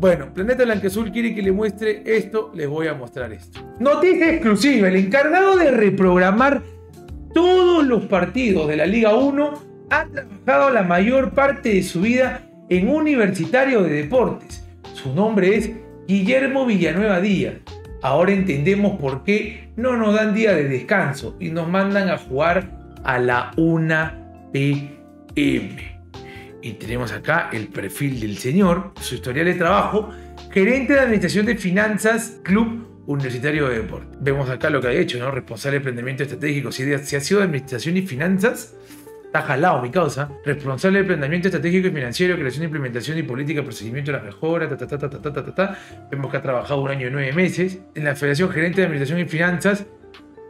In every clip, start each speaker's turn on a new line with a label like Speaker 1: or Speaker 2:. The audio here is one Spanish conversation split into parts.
Speaker 1: Bueno, Planeta Blanqueazul quiere que le muestre esto, les voy a mostrar esto. Noticia exclusiva, el encargado de reprogramar todos los partidos de la Liga 1 ha trabajado la mayor parte de su vida en Universitario de Deportes. Su nombre es Guillermo Villanueva Díaz. Ahora entendemos por qué no nos dan día de descanso y nos mandan a jugar a la 1 p.m. Y tenemos acá el perfil del señor, su historial de trabajo, gerente de Administración de Finanzas, Club Universitario de Deportes. Vemos acá lo que ha hecho, ¿no? Responsable de emprendimiento estratégico. Si, si ha sido de Administración y Finanzas, está jalado mi causa. Responsable de emprendimiento estratégico y financiero, creación, implementación y política, procedimiento de la mejora, ta, ta, ta, ta, ta, ta, ta, Vemos que ha trabajado un año y nueve meses en la Federación Gerente de Administración y Finanzas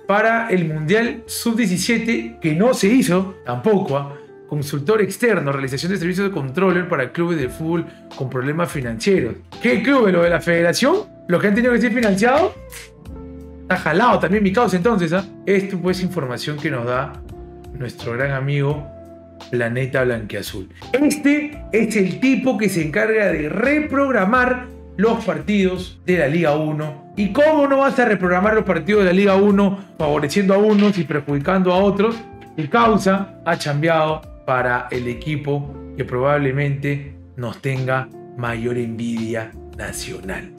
Speaker 1: para el Mundial Sub-17, que no se hizo tampoco. ¿ah? Consultor externo, realización de servicios de controller para clubes de fútbol con problemas financieros. ¿Qué club? ¿Lo de la federación? ¿Los que han tenido que ser financiados? Está jalado también mi causa entonces. ¿ah? Esto pues información que nos da nuestro gran amigo Planeta Blanqueazul. Este es el tipo que se encarga de reprogramar los partidos de la Liga 1. ¿Y cómo no vas a reprogramar los partidos de la Liga 1 favoreciendo a unos y perjudicando a otros? El causa ha cambiado para el equipo que probablemente nos tenga mayor envidia nacional.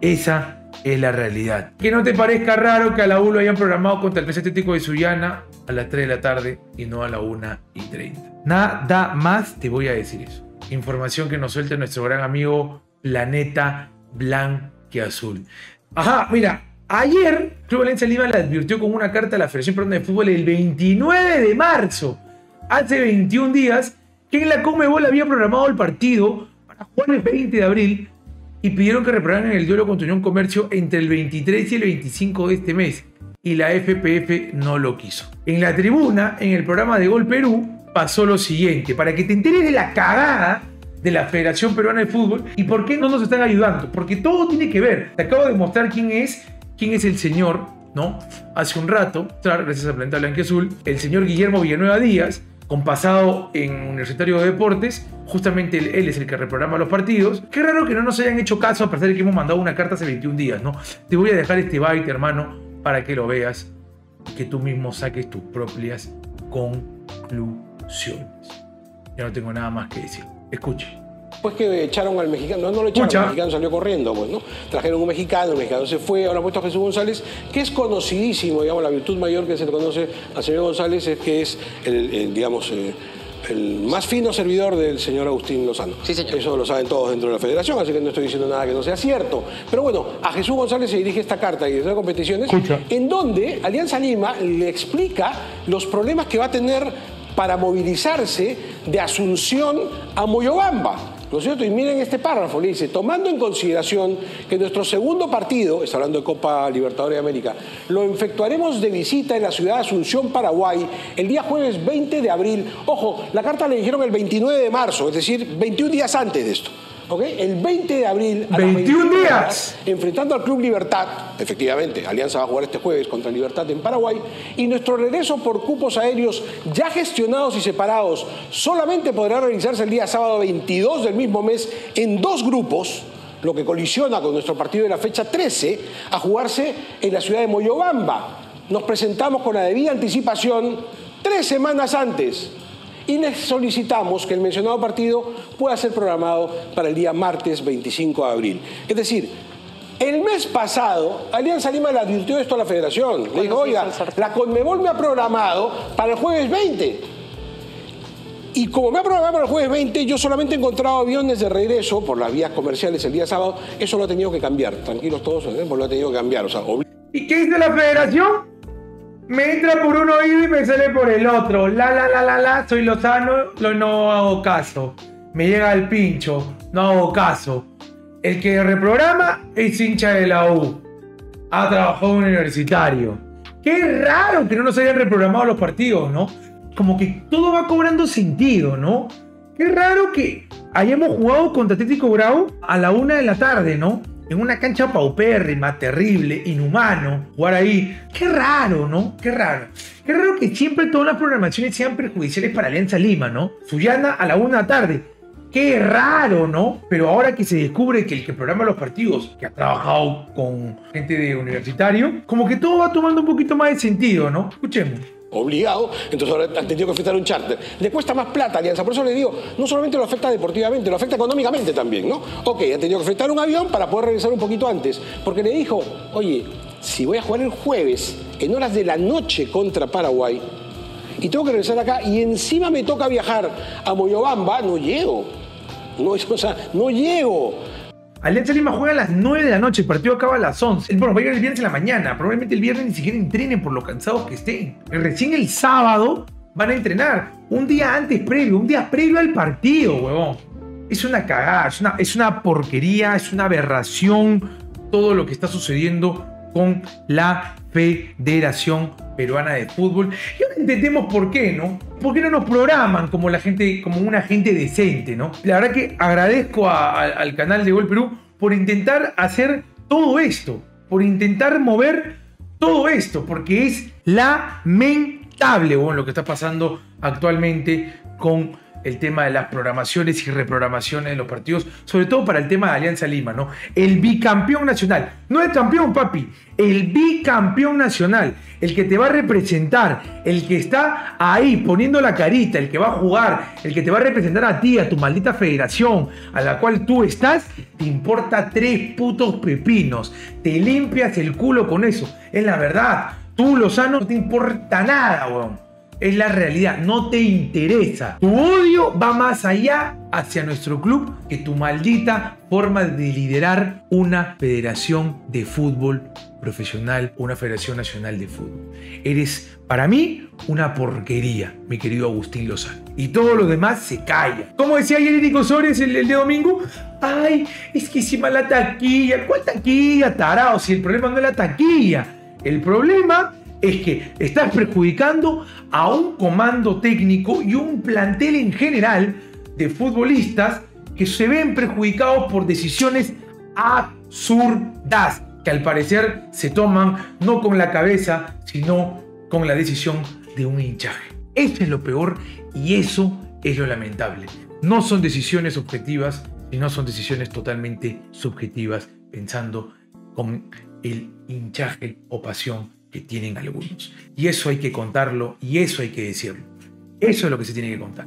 Speaker 1: Esa es la realidad. Que no te parezca raro que a la U lo hayan programado contra el PC Atlético de Sullana a las 3 de la tarde y no a la 1 y 30. Nada más te voy a decir eso. Información que nos suelta nuestro gran amigo Planeta Blanqueazul. Ajá, mira, ayer Club Valencia Lima le advirtió con una carta a la Federación Peruana de Fútbol el 29 de marzo hace 21 días que en la Comebol había programado el partido para jueves 20 de abril y pidieron que reprogramen el duelo contra Unión Comercio entre el 23 y el 25 de este mes. Y la FPF no lo quiso. En la tribuna, en el programa de Gol Perú, pasó lo siguiente. Para que te enteres de la cagada de la Federación Peruana de Fútbol y por qué no nos están ayudando. Porque todo tiene que ver. Te acabo de mostrar quién es, quién es el señor, ¿no? Hace un rato, gracias a Planeta Azul, el señor Guillermo Villanueva Díaz, con pasado en Universitario de Deportes, justamente él, es el que reprograma los partidos. Qué raro que no nos hayan hecho caso a pesar de que hemos mandado una carta hace 21 días, ¿no? Te voy a dejar este byte, hermano, para que lo veas, que tú mismo saques tus propias conclusiones. Ya no tengo nada más que decir. Escuche.
Speaker 2: Después que echaron al mexicano, no, no lo echaron, el mexicano salió corriendo, pues, ¿no? Trajeron un mexicano, el mexicano se fue, ahora ha puesto a Jesús González, que es conocidísimo, digamos, la virtud mayor que se le conoce al señor González es que es, el, digamos, eh, el más fino servidor del señor Agustín Lozano.
Speaker 3: Sí, señor.
Speaker 2: Eso lo saben todos dentro de la federación, así que no estoy diciendo nada que no sea cierto. Pero bueno, a Jesús González se dirige esta carta y de competiciones, en donde Alianza Lima le explica los problemas que va a tener para movilizarse de Asunción a Moyobamba. ¿No es cierto? Y miren este párrafo, le dice, tomando en consideración que nuestro segundo partido, está hablando de Copa Libertadores de América, lo efectuaremos de visita en la ciudad de Asunción, Paraguay, el día jueves 20 de abril. Ojo, la carta le dijeron el 29 de marzo, es decir, 21 días antes de esto. El 20 de abril,
Speaker 1: a 21 días,
Speaker 2: enfrentando al Club Libertad, efectivamente, Alianza va a jugar este jueves contra Libertad en Paraguay, y nuestro regreso por cupos aéreos ya gestionados y separados solamente podrá realizarse el día sábado 22 del mismo mes en dos grupos, lo que colisiona con nuestro partido de la fecha 13, a jugarse en la ciudad de Moyobamba. Nos presentamos con la debida anticipación tres semanas antes y les solicitamos que el mencionado partido pueda ser programado para el día martes 25 de abril. Es decir, el mes pasado, Alianza Lima le advirtió esto a la federación. Le dijo, oiga, la Conmebol me ha programado para el jueves 20. Y como me ha programado para el jueves 20, yo solamente he encontrado aviones de regreso por las vías comerciales el día sábado. Eso lo ha tenido que cambiar. Tranquilos todos, ¿eh? lo ha tenido que cambiar.
Speaker 1: ¿Y qué hizo la federación? Me entra por un oído y me sale por el otro. La, la, la, la, la, soy Lozano, lo, no hago caso. Me llega el pincho, no hago caso. El que reprograma es hincha de la U. Ha trabajado en universitario. Qué raro que no nos hayan reprogramado los partidos, ¿no? Como que todo va cobrando sentido, ¿no? Qué raro que hayamos jugado contra Atlético Grau a la una de la tarde, ¿no? En una cancha paupérrima, terrible, inhumano, jugar ahí. Qué raro, ¿no? Qué raro. Qué raro que siempre todas las programaciones sean perjudiciales para Alianza Lima, ¿no? Suyana a la una de la tarde. Qué raro, ¿no? Pero ahora que se descubre que el que programa los partidos, que ha trabajado con gente de universitario, como que todo va tomando un poquito más de sentido, ¿no? Escuchemos
Speaker 2: obligado, entonces ahora han tenido que ofertar un charter. Le cuesta más plata Alianza, por eso le digo, no solamente lo afecta deportivamente, lo afecta económicamente también, ¿no? Ok, han tenido que ofertar un avión para poder regresar un poquito antes, porque le dijo, oye, si voy a jugar el jueves en horas de la noche contra Paraguay, y tengo que regresar acá, y encima me toca viajar a Moyobamba, no llego. No, o sea, no llego.
Speaker 1: Alianza Lima juega a las 9 de la noche, el partido acaba a las 11. Bueno, va a ir el viernes en la mañana. Probablemente el viernes ni siquiera entrenen por lo cansados que estén. Recién el sábado van a entrenar. Un día antes previo, un día previo al partido, huevón. Es una cagada, es una, es una porquería, es una aberración todo lo que está sucediendo con la Federación Peruana de Fútbol. Y ahora entendemos por qué, ¿no? ¿Por qué no nos programan como la gente, como una gente decente, ¿no? La verdad que agradezco al canal de Gol Perú por intentar hacer todo esto, por intentar mover todo esto, porque es lamentable bueno, lo que está pasando actualmente con el tema de las programaciones y reprogramaciones de los partidos, sobre todo para el tema de Alianza Lima, ¿no? El bicampeón nacional, no el campeón, papi, el bicampeón nacional, el que te va a representar, el que está ahí poniendo la carita, el que va a jugar, el que te va a representar a ti, a tu maldita federación, a la cual tú estás, te importa tres putos pepinos, te limpias el culo con eso, es la verdad. Tú, Lozano, no te importa nada, weón es la realidad, no te interesa. Tu odio va más allá hacia nuestro club que tu maldita forma de liderar una federación de fútbol profesional, una federación nacional de fútbol. Eres para mí una porquería, mi querido Agustín Lozano. Y todo lo demás se calla. Como decía ayer Erico Sores el, el de domingo, ay, es que encima la taquilla, ¿cuál taquilla, tarado? Si el problema no es la taquilla, el problema es que estás perjudicando a un comando técnico y un plantel en general de futbolistas que se ven perjudicados por decisiones absurdas que al parecer se toman no con la cabeza, sino con la decisión de un hinchaje. Eso es lo peor y eso es lo lamentable. No son decisiones objetivas, sino son decisiones totalmente subjetivas, pensando con el hinchaje o pasión que tienen algunos. Y eso hay que contarlo y eso hay que decirlo. Eso es lo que se tiene que contar.